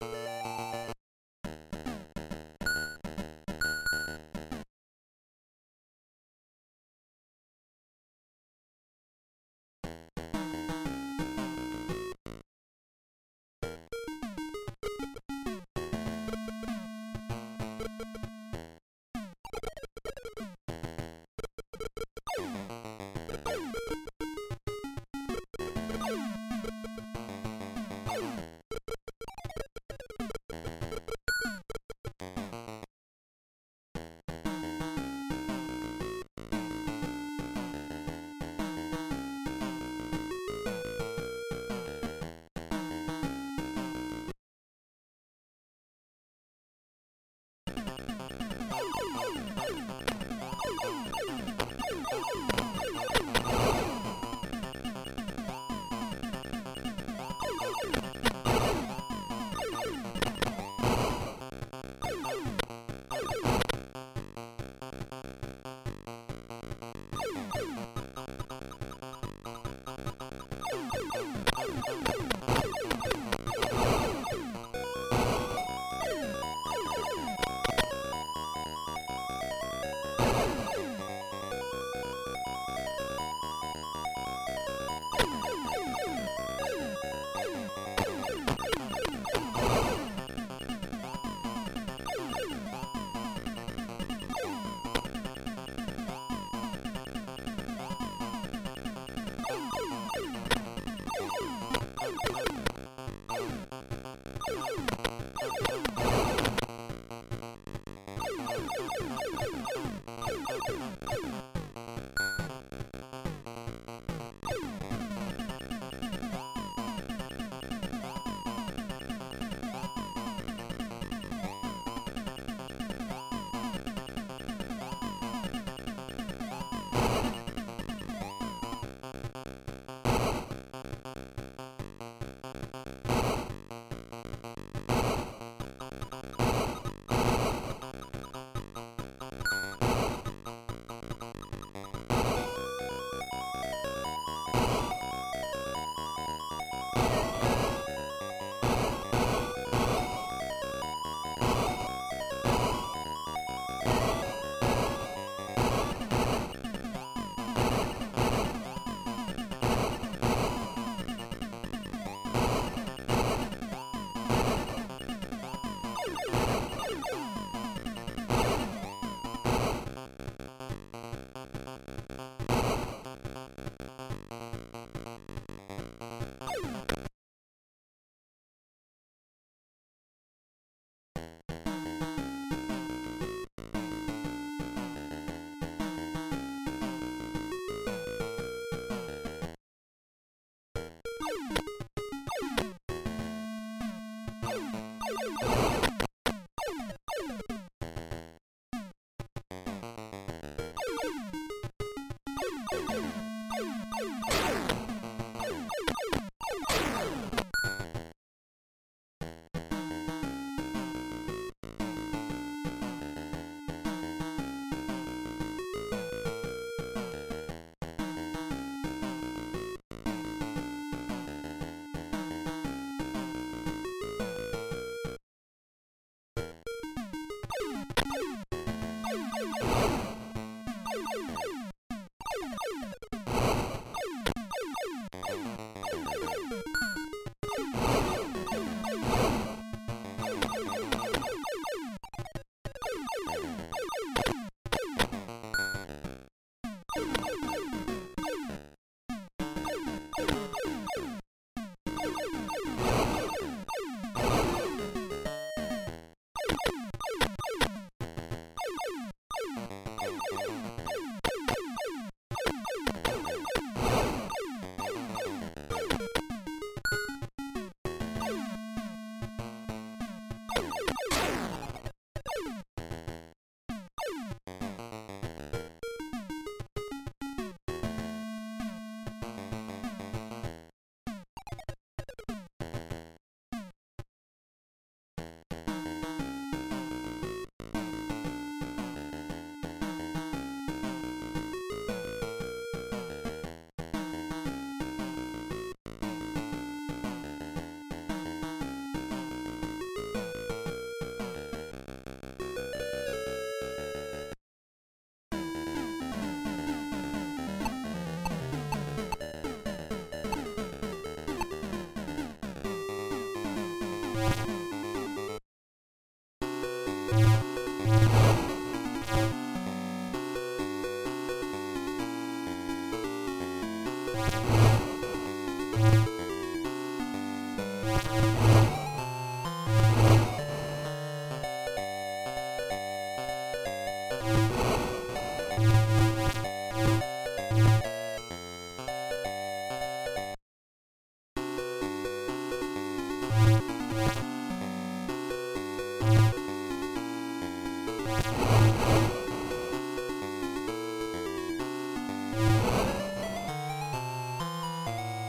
you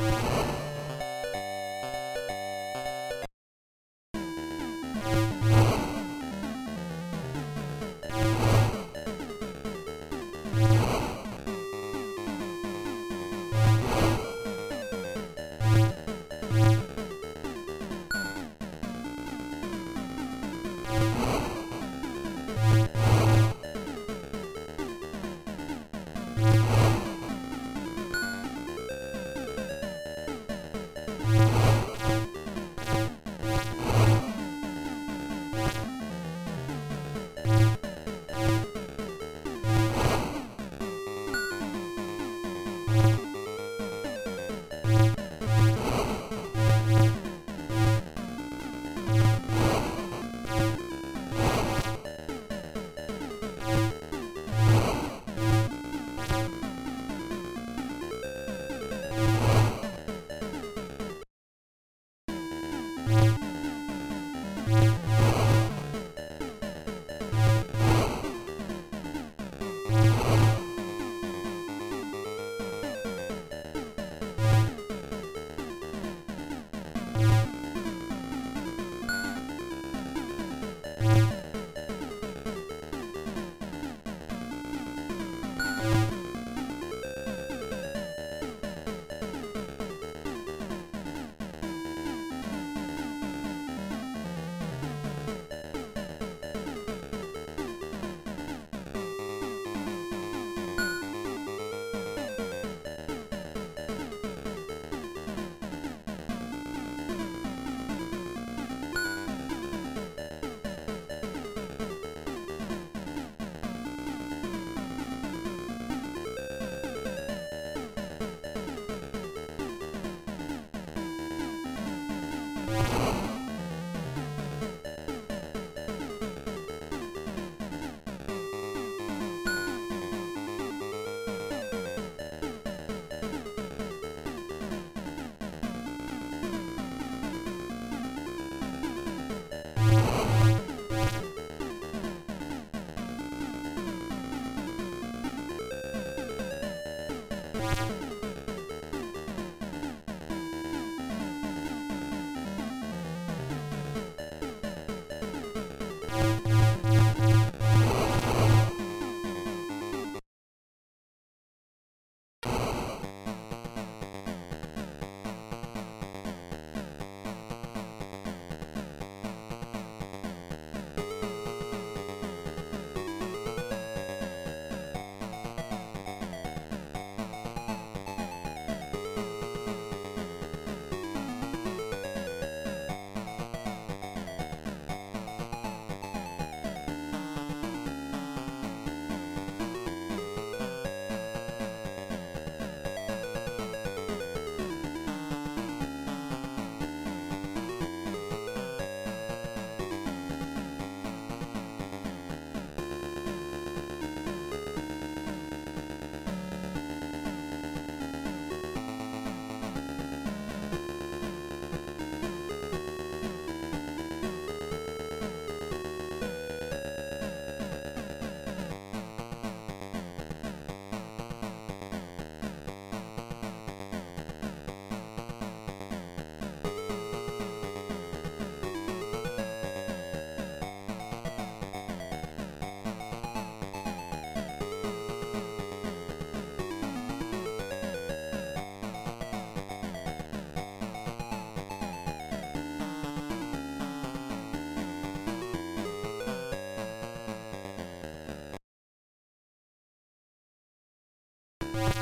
you you